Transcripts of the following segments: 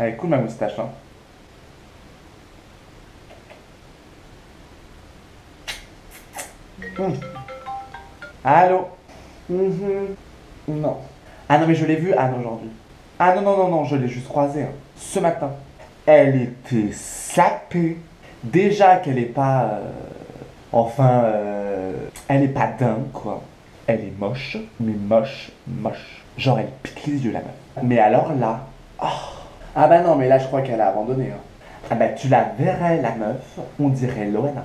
Elle est cool ma moustache, hein. Allô? Mhm. Non. Ah non, mais je l'ai vue, Anne, aujourd'hui. Ah non, non, non, non, je l'ai juste croisée, hein, ce matin. Elle était sapée. Déjà qu'elle est pas... euh, Enfin, euh, elle est pas dingue, quoi. Elle est moche, mais moche, moche. Genre, elle pique les yeux, la meuf. Mais alors là... oh. Ah bah non, mais là, je crois qu'elle a abandonné. hein. Ah bah, tu la verrais, la meuf, on dirait Loana.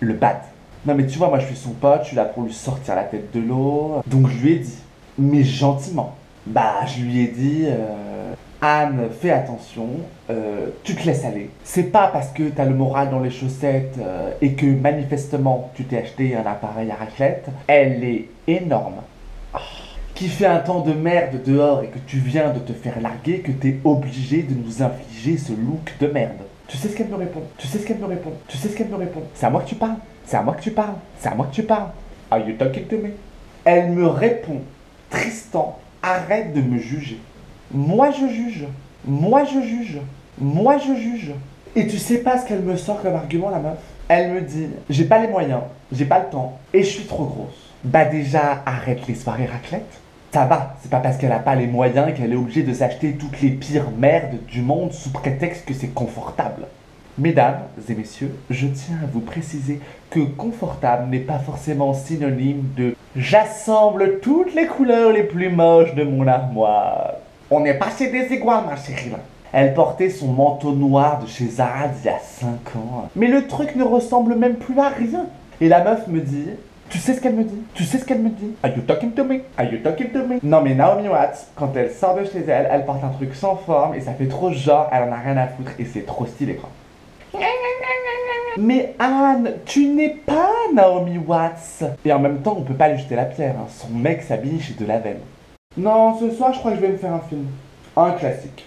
Le bad. Non mais tu vois, moi je suis son pote, je suis pour lui sortir la tête de l'eau. Donc je lui ai dit, mais gentiment. Bah je lui ai dit, euh, Anne, fais attention, euh, tu te laisses aller. C'est pas parce que t'as le moral dans les chaussettes euh, et que manifestement tu t'es acheté un appareil à raclette. Elle est énorme. Ah. Qui fait un temps de merde dehors et que tu viens de te faire larguer que t'es obligé de nous infliger ce look de merde. Tu sais ce qu'elle me répond? Tu sais ce qu'elle me répond? Tu sais ce qu'elle me répond? C'est à moi que tu parles C'est à moi que tu parles C'est à moi que tu parles Are you talking to me? Elle me répond Tristan, arrête de me juger. Moi je juge. Moi je juge. Moi je juge. Et tu sais pas ce qu'elle me sort comme argument la meuf? Elle me dit j'ai pas les moyens, j'ai pas le temps et je suis trop grosse. Bah déjà arrête les soirées raclette. Ça va, c'est pas parce qu'elle a pas les moyens qu'elle est obligée de s'acheter toutes les pires merdes du monde sous prétexte que c'est confortable. Mesdames et messieurs, je tiens à vous préciser que confortable n'est pas forcément synonyme de j'assemble toutes les couleurs les plus moches de mon armoire. On n'est pas chez des ma chérie. Elle portait son manteau noir de chez Zara d'il y a 5 ans. Mais le truc ne ressemble même plus à rien. Et la meuf me dit Tu sais ce qu'elle me dit? Tu sais ce qu'elle me dit? Are you talking to me? Are you talking to me? Non mais Naomi Watts, quand elle sort de chez elle, elle porte un truc sans forme et ça fait trop genre, elle en a rien à foutre et c'est trop stylé quoi. Mais Anne, tu n'es pas Naomi Watts. Et en même temps, on peut pas lui jeter la pierre. hein. Son mec s'habille chez De la Veine. Non, ce soir, je crois que je vais me faire un film. Un classique.